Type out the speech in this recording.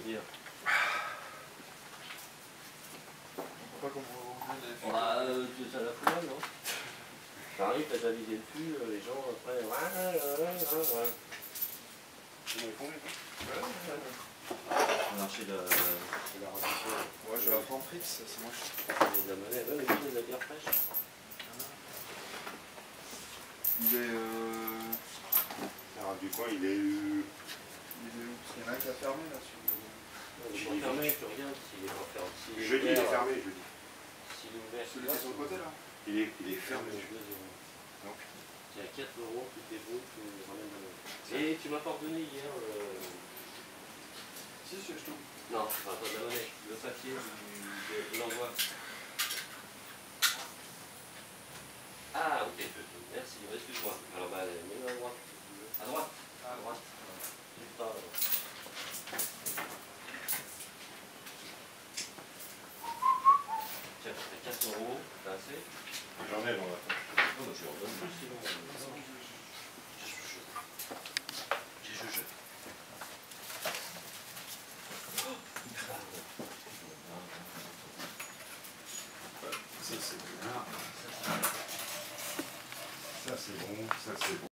veux dire. Pas comme vous. Bah, euh, ça la fout mal, non? J'arrive, t'as déjà visé dessus, euh, les gens après. Ouais, ouais, ouais, ouais, ouais. Vous m'avez acheté de, de la radiation. Ouais, je vais la prendre Fritz, c'est moi. Les amener, ouais, mais lui, il a de la bière fraîche. Il est. Euh... Alors, du coin, il est. euh, Il est où? Parce qu'il y en a un qui a fermé là. Sur... Il est pas fermé, tu regardes s'il est pas fermé. S'il est Jeudi, il est fermé, jeudi. S'il est ouvert, Celui qui est sur le côté là Il est, il est fermé. Donc. C'est à 4 euros, tout est beau, tu me ramènes le- Et tu m'as pardonné hier. Euh... Si, c'est je trouve. Non, pas de la monnaie, le papier du, euros, t'as assez J'en ai, bon, attends. Non, je leur donne plus, sinon. euh, J'ai. J'ai bien. Ça, c'est bon. Ça, c'est bon.